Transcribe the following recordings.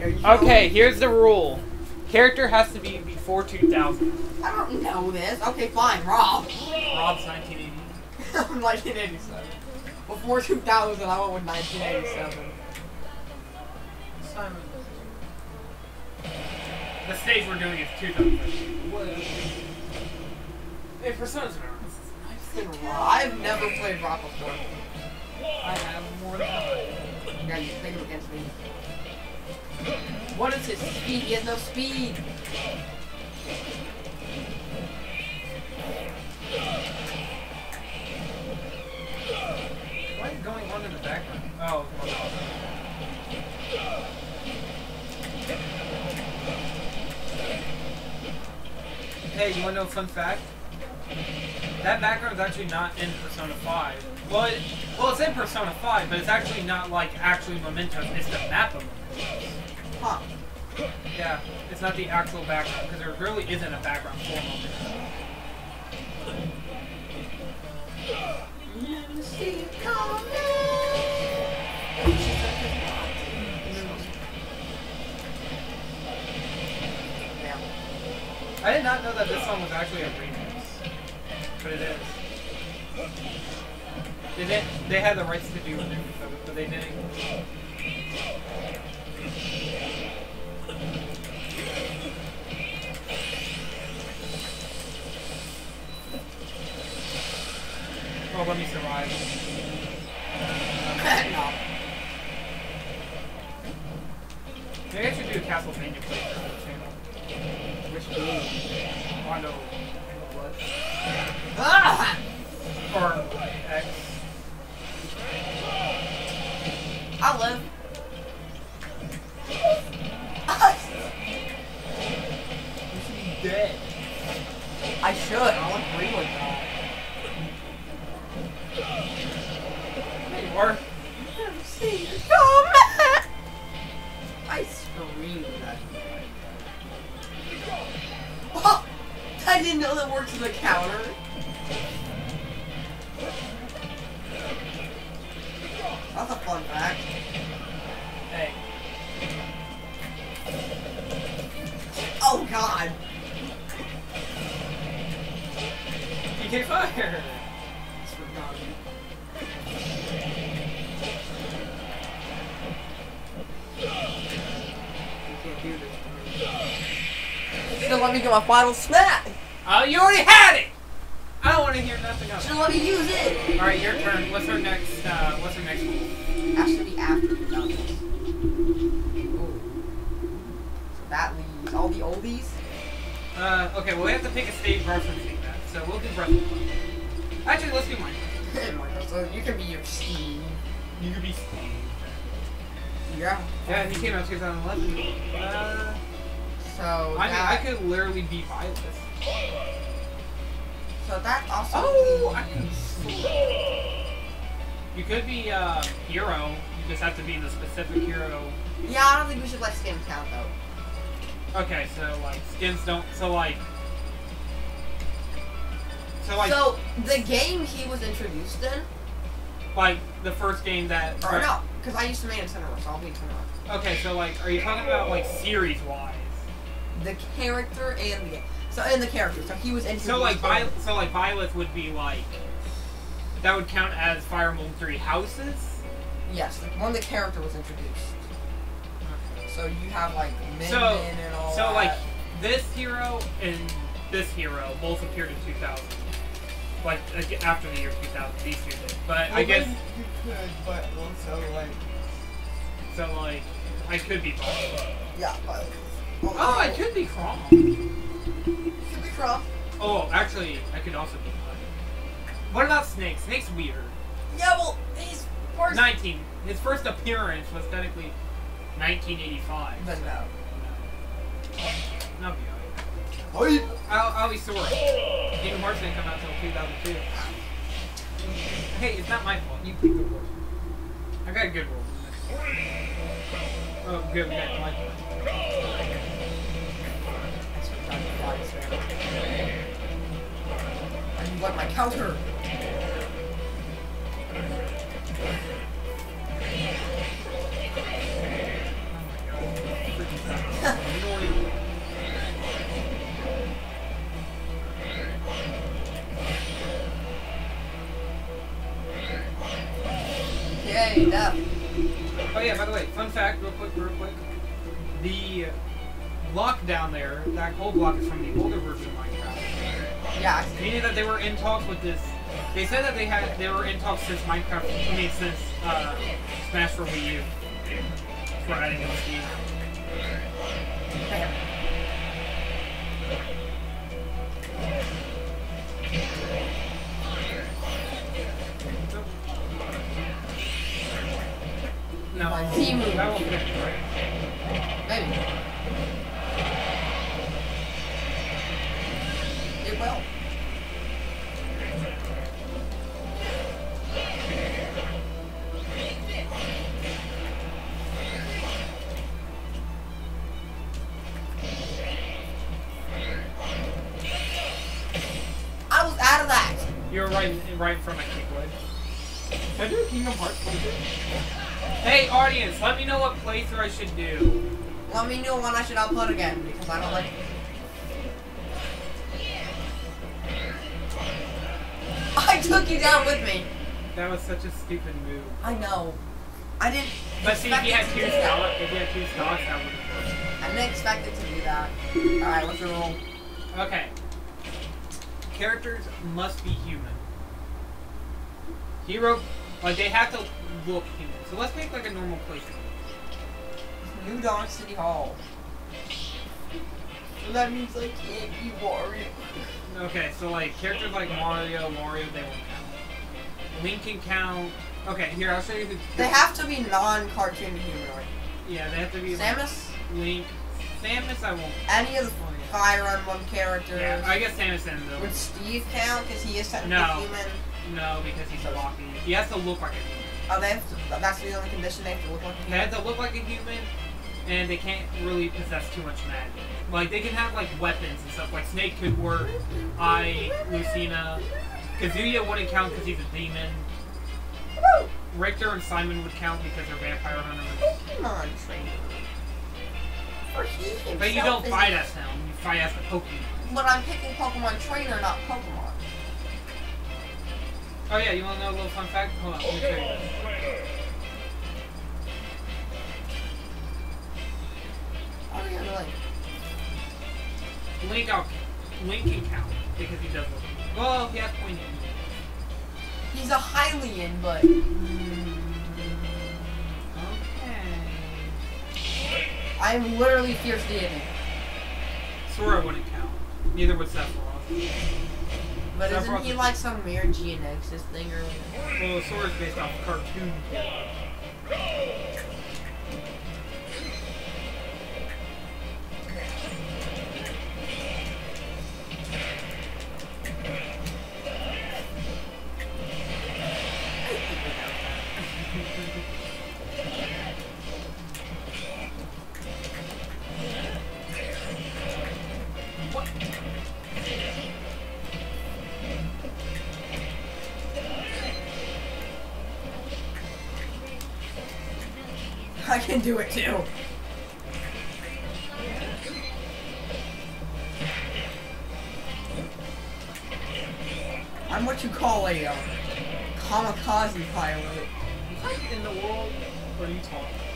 Are you Okay, here's the rule. Character has to be before 2000. I don't know this. Okay, fine, Rob. Rob's 1980. 1987. Before 2000, I went with 1987. Simon. The stage we're doing is 2000. Hey, Persona's an artist. I've never played Rob before. I have more than that. Yeah, you think him against me. What is his speed? He has no speed. Are you going on in the background? Oh, on. Hey, you want to know a fun fact? That background is actually not in Persona 5. Well, it, well, it's in Persona 5, but it's actually not like actually Mementos. It's the map of Mementos. It's not the actual background because there really isn't a background for I did not know that this song was actually a remix, but it is. They did, They had the rights to do it, but they didn't. Oh, let me survive. no. Maybe I should do a Castlevania playthrough on the channel. Which game? Rondo. Blood. Ah! Or X. I live. You should be dead. I should. I didn't know that worked as a counter. That's a fun fact. Hey. Oh god. PK Fire! It's forgotten. You can't do this to me. You let me get my final smack. Oh, you already had it! I don't want to hear nothing else. should let me use it. Alright, your turn. What's her next, uh, what's her next move? Has to be after 2000. Ooh. So that leaves all the oldies. Uh, okay, well, we have to pick a stage referencing that, so we'll do Breath the. Actually, let's do mine. so you can be your Steve. You could be Steve. Yeah. Yeah, he came out 2011. Uh, So I mean, I could literally be Byleth. so that also. Oh, I can You could be, uh, hero. You just have to be the specific hero. Yeah, I don't think we should let skins count though. Okay, so, like, skins don't, so, like, so, like, so the game he was introduced in, like, the first game that, or no, because I used to main Center, so I'll be Center. Okay, so like, are you talking about like series wise? The character and the game. So in the character, so he was introduced. So like, Byleth, so like, Byleth would be like, that would count as Fire Emblem Three houses. Yes, like, when the character was introduced. So you have like Min So, Min and all so that. like, this hero and this hero both appeared in 2000. Like after the year 2000, these two did. But I guess you could, but also like so. Like, I could be Byleth. Yeah, but. Oh, I could be Chrom. Could be Chrom. Oh, actually, I could also be Byleth. What about Snake? Snake's weird. Yeah, well, he's first. 19. His first appearance was technically 1985. But no. No, be Oh. I'll, I'll be sore. Kingdom Hearts didn't come out until 2002. Hey, it's not my fault. You picked the worst. I got a good roll. Oh, good, that got I need like my counter. Yay, enough. Oh yeah, by the way, fun fact, real quick, real quick. The block down there, that whole block is from the older version of Minecraft. Yeah. Meaning that they were in talks with this. They said that they had they were in talks since Minecraft. I mean, since uh, Smash for Wii U. For adding DLC. No, that won't. Maybe. It will. I was out of that. You're right, right from a kickwood. Can I do a Kingdom Hearts? Hey, audience, let me know what playthrough I should do. Let me know when I should upload again because I don't like. I took you down with me. That was such a stupid move. I know. I didn't. But see, if you had two stocks, if you had two stocks, that would have worked. I didn't expect it to do that. All right, what's your rule? Okay. Characters must be human. Hero, like they have to look human. So let's make like a normal playthrough. New Donk City Hall. So that means like can't be Wario. Okay, so like characters like Mario, Mario, they won't count. Link can count. Okay, here I'll show you who. They have to be non-cartoon humanoid. Yeah, they have to be like, Samus, Link. Samus, I won't. any of the Fire Emblem characters. Yeah, I guess Samus and the. Would Steve count? Because he is technically No. human. No, because he's blocking. He has to look like a human. Oh, they have to, that's the only condition they have to look like a They human. have to look like a human, and they can't really possess too much magic. Like they can have like weapons and stuff. Like Snake could work. I, Lucina, Kazuya wouldn't count because he's a demon. Richter and Simon would count because they're vampire hunters. Pokemon trainer. For he himself But you don't fight as him. You fight as the Pokemon. But I'm picking Pokemon trainer, not Pokemon. Oh yeah, you want to know a little fun fact? Hold on, let me show you this. Oh yeah, like Link, I'll, Link can count because he does look. Well, he has pointy. he's a Hylian, but Okay. I'm literally fierce deity. Sora wouldn't count. Neither would Sephiroth. But Sephiroth isn't he like some weird Geonexus thing or? Well, Sora's based off a cartoon. I can do it too. I'm what you call a uh, kamikaze pilot. What in the world are you talking?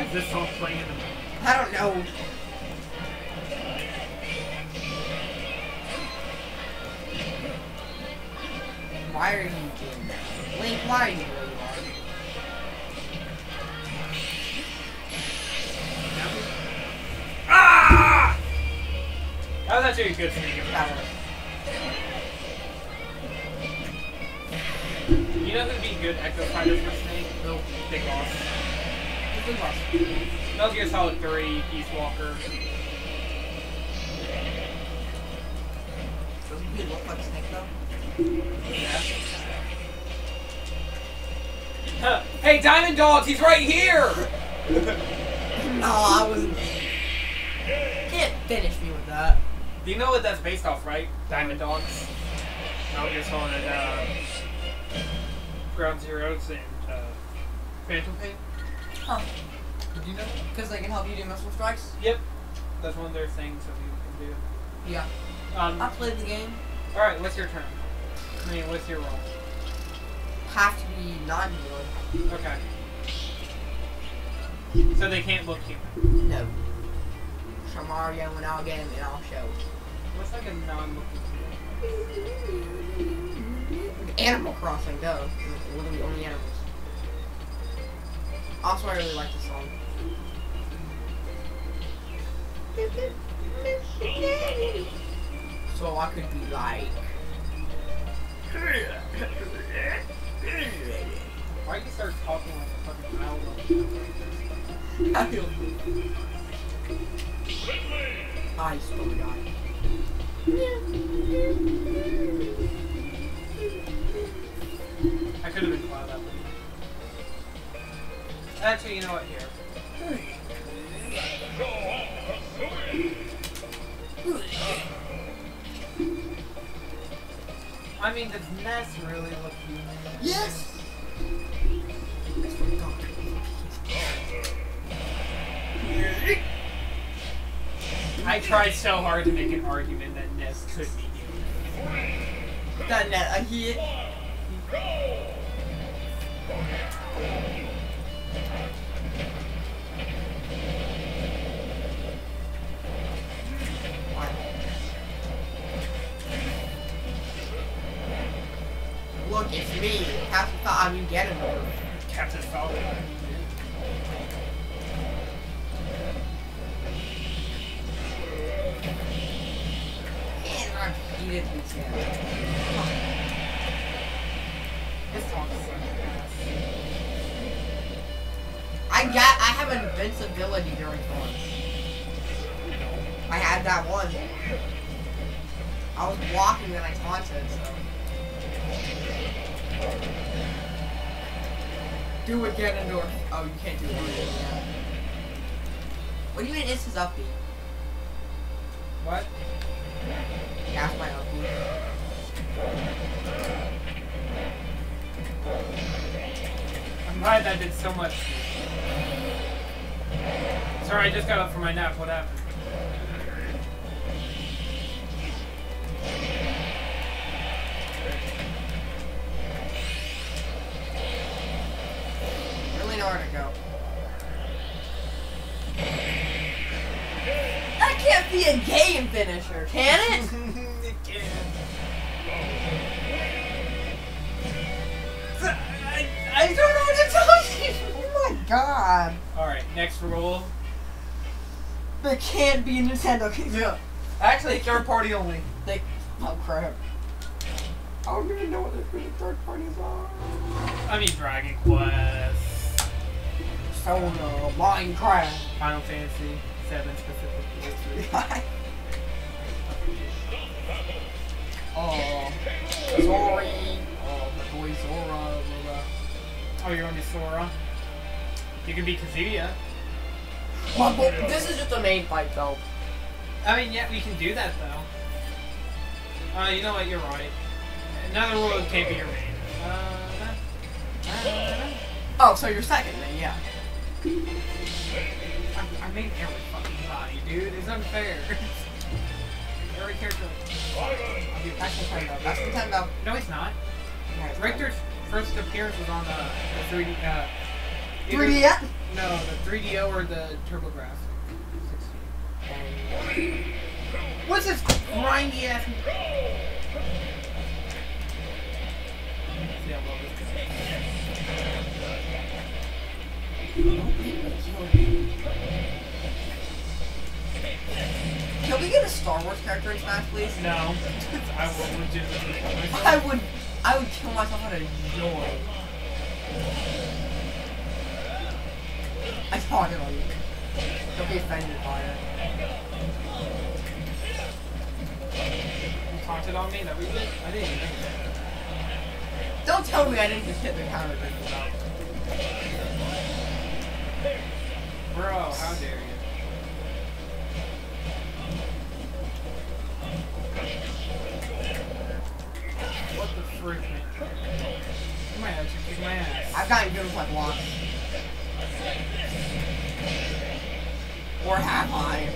Why is this song playing I don't know. Why are you doing that? Link, why are you doing that? Ah! That was actually a good That attack. You know who'd be good Echo Fighters for Snake? No. Big Boss. It's a boss. Metal Gear Solid 3, Peace Walker. Doesn't he look like Snake though? Yeah. Huh. Hey, Diamond Dogs, he's right here! No, I wasn't. Can't finish me with that. Do you know what that's based off, right? Diamond Dogs. Solid uh, Ground Zeroes and uh, Phantom Pain. Huh. Did you know? Because they can help you do missile strikes? Yep. That's one of their things that you can do. Yeah. Um, I played the game. Alright, what's your turn? I mean, what's your role? Have to be non-human. Okay. So they can't look human. No. Mario and I'll get him and I'll show. What's like a non-looking human? Animal Crossing, go. Literally only animals. Also, I really like the song. So I could be like. Why do you start talking like a fucking owl? I feel. I still die. I could have been Cloud Apple. Actually, you know what? Here. I mean, does Ness really look human? Yes! I swear to God. I tried so hard to make an argument that Ness could be human. That net, I uh, hear me. The thought I mean Ganondorf. Captain Falcon. And repeatedly said. This song's so. I got I have invincibility during taunts. I had that one. I was walking and I taunted, so. Do it, Ganondorf. Oh, you can't do it. Yeah. What do you mean it's his up B? What? That's my up I'm glad that did so much. Sorry, I just got up from my nap. What happened? Really know where to go. That can't be a game finisher, can it? it can. I, I don't know what to tell you. oh my god. Alright, next rule. There can't be a Nintendo game. Yeah. Actually, third party only. They, oh crap. I don't even know what the third parties are. I mean, Dragon Quest, Persona, Minecraft. Final Fantasy, 7 specifically. oh, Zori. Oh, my boy Zora. Zora. Oh, you're on the Sora. You can be Kazuya. My boy, this is just a main fight though. I mean, yeah, we can do that though. Uh, you know what? You're right. Another rule can't be your main. Uh, uh, Oh, so you're second then, yeah. I, I made every fucking body, dude. It's unfair. every character. Dude, that's Nintendo. That's Nintendo. No, it's not. Yeah, Richter's first appearance was on the, the 3D. Uh, 3D. No, the 3DO or the TurboGrafx. 16. What's this grindy ass? See, I this. Can we get a Star Wars character in Smash, please? No, I will legitimately kill myself. I would, I would kill myself out of joy. I thought it on you. Don't be offended by it. You taunted on me? That we did? I didn't even think of that. Don't tell me I didn't just hit the counter. Bro, how dare you? What the frick? My ass. I've gotten good with like blocks. Or have I?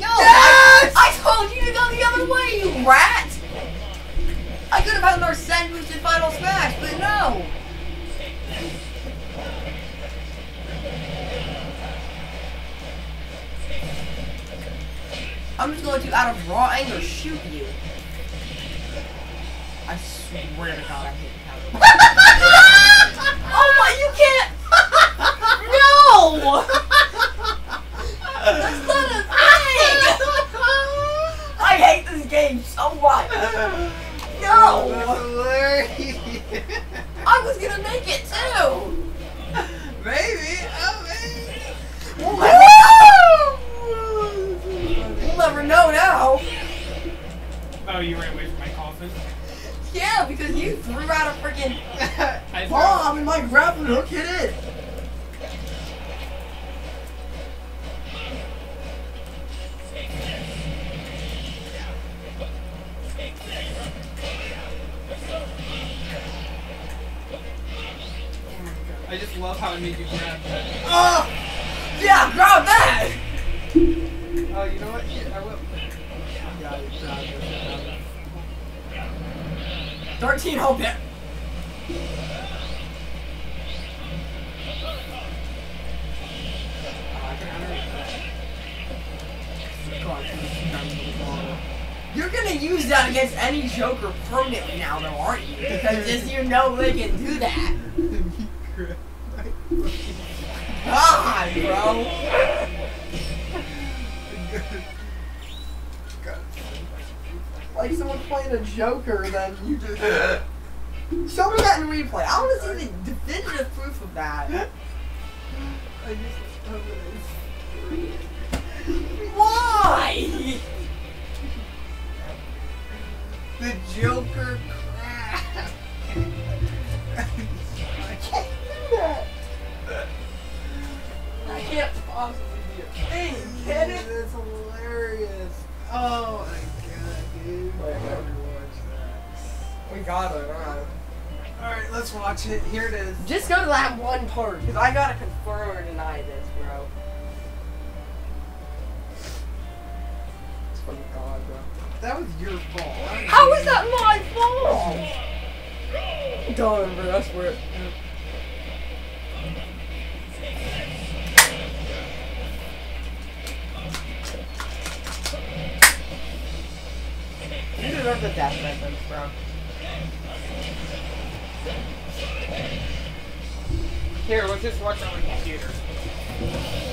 No! Yes! I, I told you to go the other way, you rat! I could have had another send boost in Final Smash, but no! I'm just going to, out of raw anger, shoot you. I swear to God, I hate the oh my, you can't! No! That's not a thing! I hate this game so much! No! I was gonna make it too! You know what? I will. Yeah, you grab this. 13 hope it. You're gonna use that against any Joker permanently now, though, aren't you? Because just you know they can do that. God, bro. Like someone playing a Joker, then you just show me that in replay. I want to see the definitive proof of that. I just love it. Why? The Joker crap. I can't do that. I can't possibly be a thing. Get it? That's hilarious. Oh dude. We got it. Alright. Alright, let's watch it. Here it is. Just go to that one part, because I gotta confirm or deny this, bro. Oh God, bro. That was your fault. How is that my fault? Darn, bro, that's where. This is not the death message, bro. Here, let's just watch on the computer.